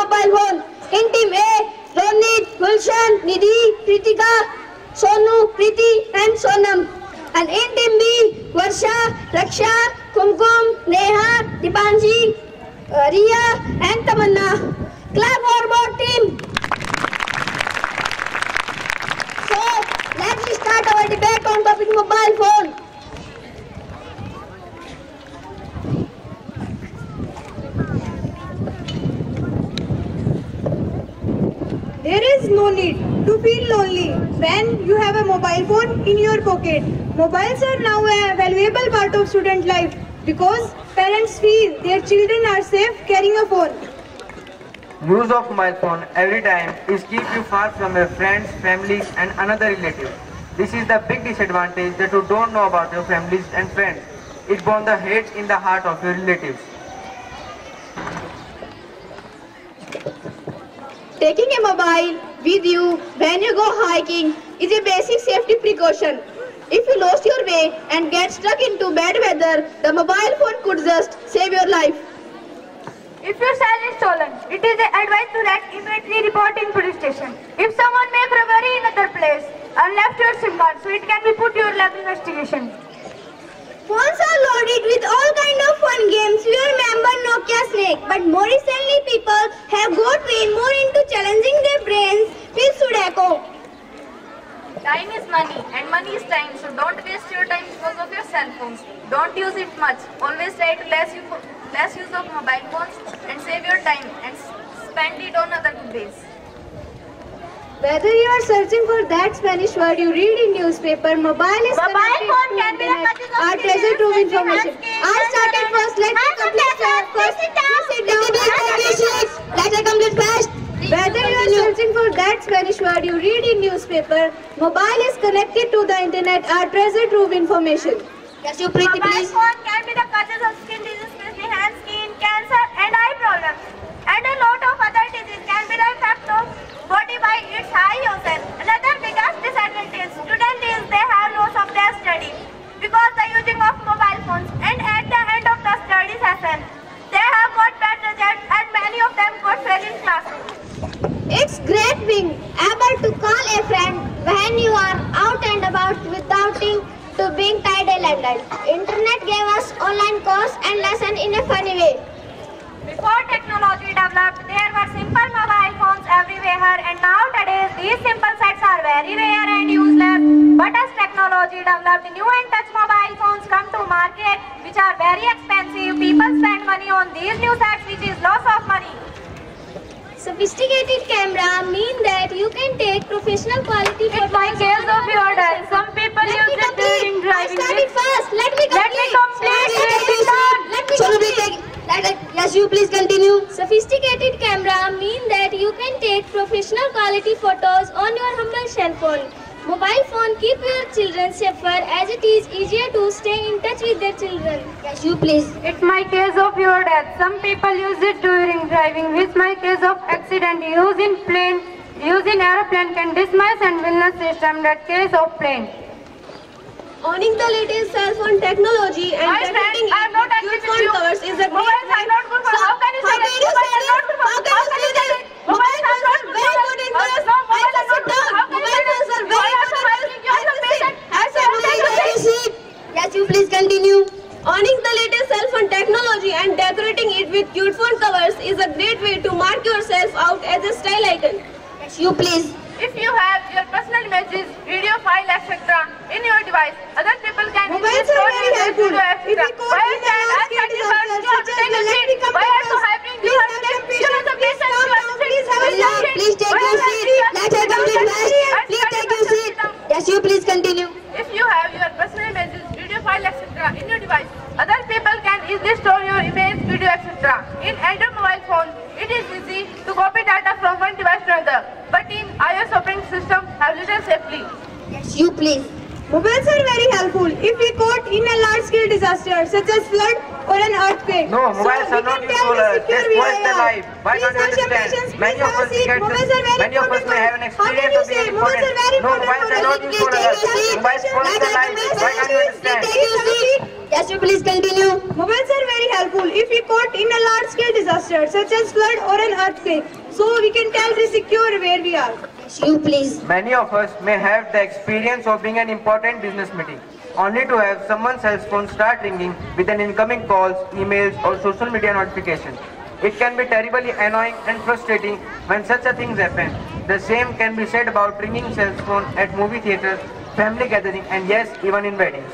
Mobile phone in team A Ronit Gulshan Nidhi Preetika Sonu Preeti and Sonam and in team B Varsha, Raksha, Kumkum, Neha, Dipanji, uh, Ria and Tamanna. Clap for both team. So let's start our debate on topic mobile phone. To feel lonely when you have a mobile phone in your pocket. Mobiles are now a valuable part of student life because parents feel their children are safe carrying a phone. Use of mobile phone every time is keep you far from your friends, families and another relative. This is the big disadvantage that you don't know about your families and friends. It burns the hate in the heart of your relatives. Taking a mobile with you when you go hiking is a basic safety precaution. If you lost your way and get stuck into bad weather, the mobile phone could just save your life. If your cell is stolen, it is advised to let immediately report in police station. If someone make robbery in other place and left your SIM card, so it can be put your lab investigation. Phones are loaded with all kind of fun games. You remember Nokia Snake, but more recently people have got way more into challenging their brains with Sudoku. Time is money and money is time, so don't waste your time because of your cell phones. Don't use it much. Always try to less, use, less use of mobile phones and save your time and spend it on other good ways. Whether you are searching for that Spanish word you read in newspaper, mobile is Mobile connected phone to can be the internet, purchase of are skills, treasure trove information. I started first. Let me complete first. please sit down. Please. Let us complete fast. Whether you are searching for that Spanish word you read in newspaper, mobile is connected to the internet, are treasure trove information. Yes, you pretty Mobile phone can be the causes of skin disease, especially hand skin, cancer and eye problems. And a lot of other diseases can be the effect of body by its high usage. Another biggest disadvantage student is they have loss of their study because the using of mobile phones and at the end of the study session they have got bad results and many of them got fail in classes. It's great being able to call a friend when you are out and about without to being tied a landline. Internet gave us online course and lesson in a funny way. Before technology developed, there were simple mobile everywhere and nowadays these simple sets are very rare and useless. But as technology developed, new and touch mobile phones come to market which are very expensive. People spend money on these new sets which is loss of money. Sophisticated camera mean that you can take professional quality It's my case of your dad. Some people Let use me it during complete. I driving. started first. Let me Let complete. me complete. Let me Take it complete. on. Let me complete. Yes, you please continue. Sophisticated camera mean that you can take professional quality photos on your humble cell phone. Mobile phone keep your children safer as it is easier to stay in touch with their children. Yes, you please. It's my case of your death. Some people use it during driving. It's my case of accident. Using plane, using aeroplane can dismiss and wellness system. That case of plane. Owning the latest cell phone technology and My friend, decorating I am not it with agree with phone you. covers is a great Mobiles are way- not good for. So, How can you say that? can you say Mobiles are not good for. How can you say that? that? Mobiles are not good for. good for us. No, mobiles are not good. How can you say Mobiles are very good. supposed to- you are the patient. I said How can you say please Yes, you please continue. Owning the latest cell phone technology and decorating it with cute phone covers is a great way to mark yourself out as a style icon. Yes, you please. If you have your personal images, video file, etc. in your device, other people can Mobiles easily are store very your helpful. video, If we etc. go Why in is a that? large As scale such is disaster, you have to take a seat. Why are you hyping? You please have to take- you have the patience. patience. Please You have calm to take- Please have Why seat. are Please take your are you seat. hyping? Let her complete first. Please take your seat. Yes, you please continue. If you have your personal images, video file, etc. in your device, other people can easily store your image, video, etc. In Android mobile phone, it is easy to copy data from one device to another. But in iOS operating system, have little safely. Yes, you please. Mobiles are very helpful if we caught in a large scale disaster such as flood or an earthquake. No, mobiles so are we not can tell useful. the uh, They spoil their life. Why Please can't you understand? Many of have us get Mobiles are very many of us may have an. How can experience you of being say mobiles important. are very No, mobiles are not useful for Please us. take your seat. Mobiles their her life. Why can't you understand? Take your seat. Yes, you please continue. Mobiles are very helpful if we caught in a large scale disaster such as flood or an earthquake. So we can tell the secure where we are. Yes, Yes, you please. Many of us may have the experience of being an important business meeting, only to have someone's cell phone start ringing with an incoming calls, emails or social media notification. It can be terribly annoying and frustrating when such a things happen. The same can be said about ringing cell phone at movie theaters, family gathering and yes, even in weddings.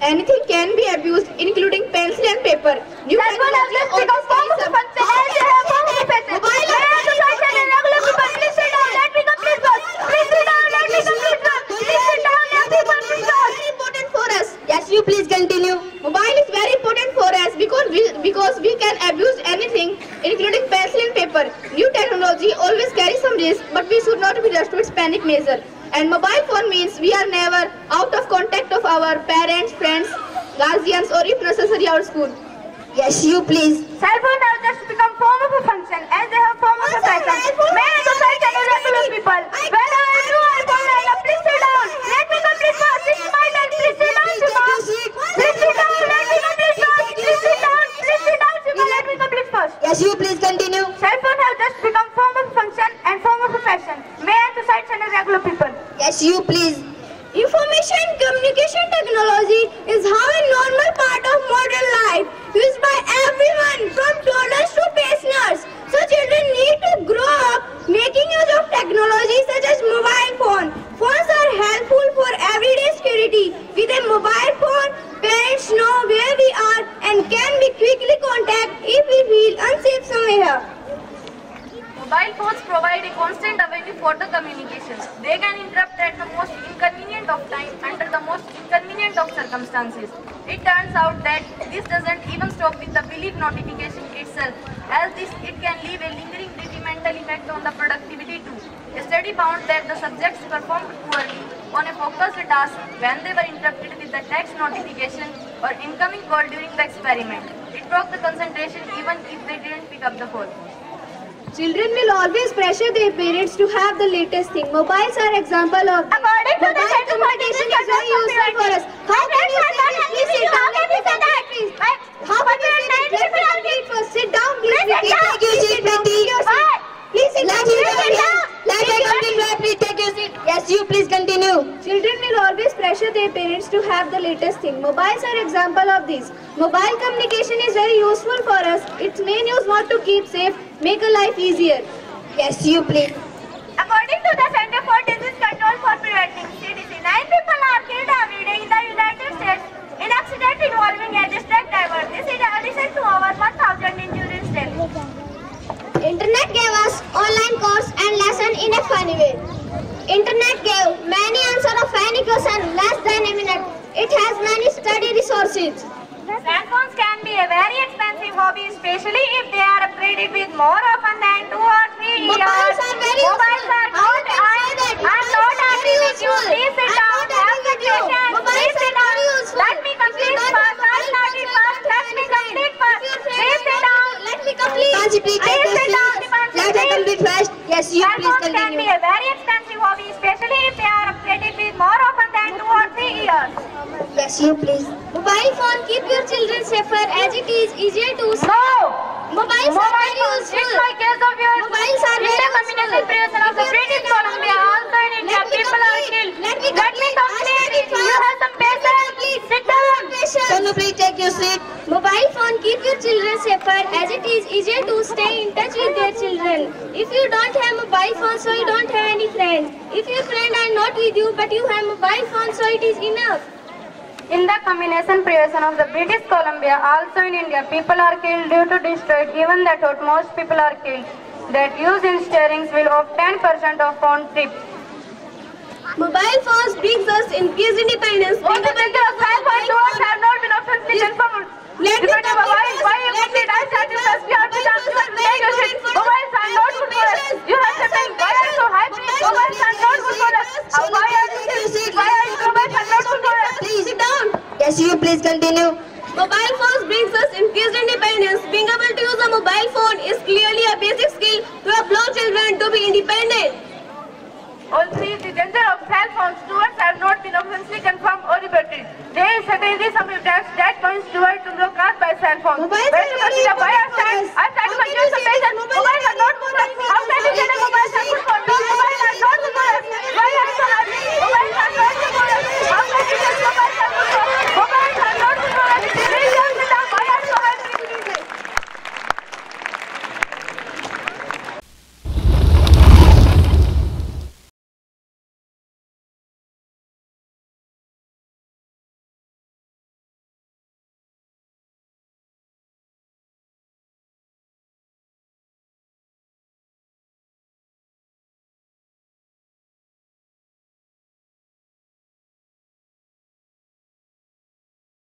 Anything can be abused, including pencil and paper. New Cell phone has just become form of offense as they have form of offense. May I society and irregular people please sit down, let me complete first. Please sit down, let me complete first. Please sit down, let me complete first. very important for us. Yes, you please continue. Mobile is very important for us because we, because we can abuse anything, including pencil and paper. New technology always carries some risk, but we should not be rushed to its panic measure. And mobile phone means we are never out of contact of our parents, friends, guardians, or if necessary, our school. Yes, you please. Cell phone have just become form of a function as they have form of a fashion. May I society and irregular people. I do I phone and uh, please sit down. Let me complete first. It's my turn. Please sit down. Please. Information communication technology is how a normal part of modern life used by everyone from toddlers to pensioners. So children need to grow up making use of technology such as mobile phone. Phones are helpful for everyday security. With a mobile phone, parents know where we are and can be quickly contact if we feel unsafe somewhere. Mobile phones provide a constant availability for the communications. They can interrupt at the most inconvenient of time under the most inconvenient of circumstances. It turns out that this doesn't even stop with the belief notification itself, as this it can leave a lingering detrimental effect on the productivity too. A study found that the subjects performed poorly on a focused task when they were interrupted with the text notification or incoming call during the experiment. It broke the concentration even if they didn't pick up the phone. Children will always pressure their parents to have the latest thing. Mobiles are example of this. According to the Mobile Center communication is very useful for us. How can you say this? Please sit down. How can you say that? Please. How can you say this? Let me complete first. Sit down, please. Please sit Please down. take your seat, Preeti. Please sit Let down. me Please complete. Let me complete. Please take your seat. Yes, you please continue. Children will always pressure their parents to have the latest thing. Mobiles are example of this. Mobile communication is very useful for us. Its main use want to keep safe, make a life easier. Yes, you please. According to the Center for Disease Control for Preventing CDC, nine people are killed every day in the United States in accident involving a district driver. This is in addition to over 1,000 injuries daily. Internet gave us online course and lesson in a funny way. Internet gave many answer of any question less than a minute. It has many study resources. Cell phones can be a very expensive hobby, especially if they are upgraded more often than two or three years. Mobiles are very Mobiles useful. are good. I- I'm not agree with you. useful. Please sit down. Have with patience. Please sit down. Let me complete first. start it first. Let me complete first. If your friend Please sit down. Let me complete. Please sit down, Let her complete first. Yes, you please phones can be a very expensive hobby, especially if they are upgraded with more often than two or three years. Yes, you please. Mobile phone keep your children safer as it is easier to No! Mobiles are Mobile very phones. useful. It's like case of yours. Mobiles are In very the communication useful. creation of the you British Columbia, let me- also in India, let me people are complete. killed. Let me Let me complete. I You have some Let me patience. Sit down. Can you please take your seat? Mobile phone keep your children safer as it is easier to stay in touch with their children. If you don't have a mobile phone, so you don't have any friends. If your friend are not with you, but you have mobile phone, so it is enough. In the combination prevention of the British Columbia, also in India, people are killed due to destroyed. Even that what most people are killed. That use in steerings will of 10% of on trip. Mobile phones brings us increased independence. What the center of phone doors have not been offensively confirmed. Let me Depending on why, you Let me complete, I said this as we are to Mobile phones are to take your shit. good for us. Mobiles are not good for us. You have to think, why are you so happy? Mobiles are not good for us. Why are you? Why are you mobiles are not good for us? Please. Yes, you please continue. Mobile phones brings us increased independence. Being able to use a mobile phone is clearly a basic skill to allow children to be independent. All three, the danger of cell phones towards have not been officially confirmed or reported. There is certainly some evidence that points towards to caused by cell phones. Mobiles When are you very consider